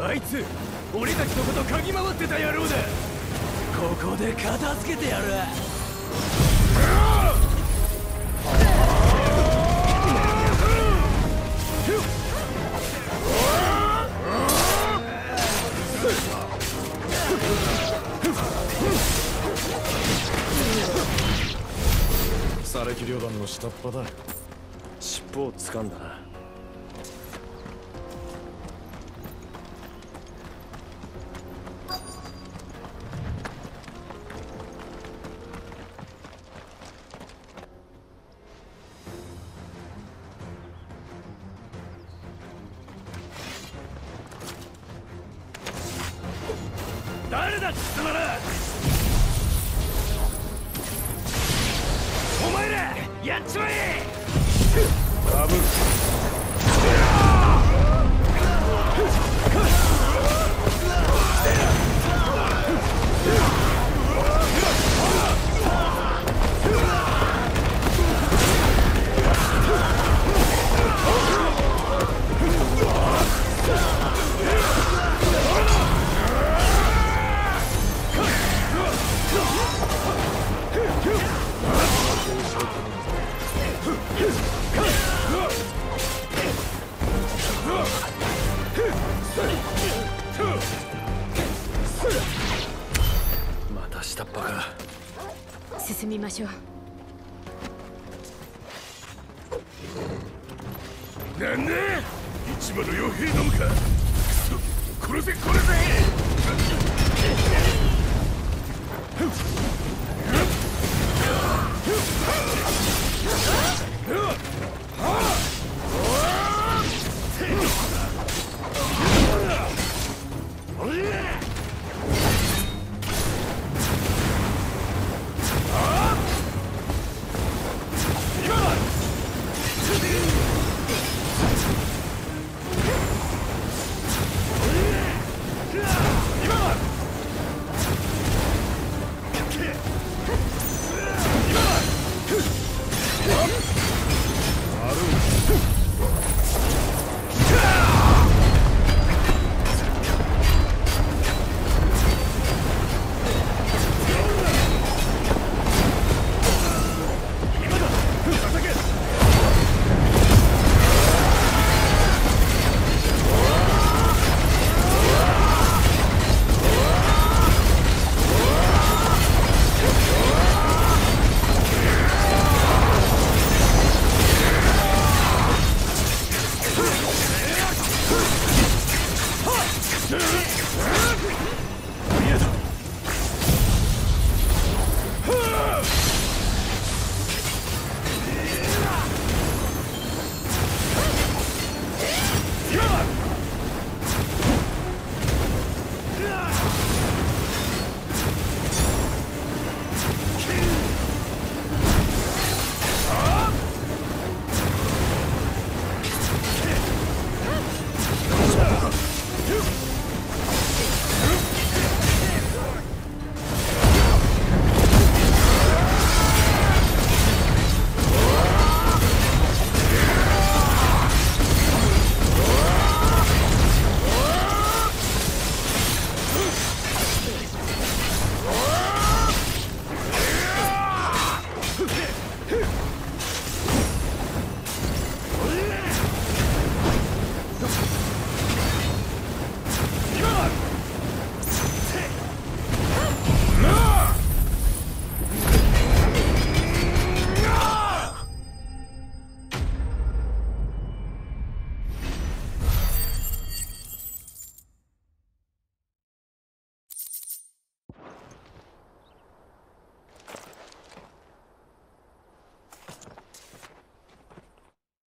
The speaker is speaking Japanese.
あいつ俺たちのこと嗅ぎ回ってた野郎だ。ここで片付けてやる。佐歴旅団の下っ端だ。尻尾を掴んだな。だ貴様らまた下っ端か。進みましょう。なんだ市場の傭兵どもか。くそ殺せ殺せ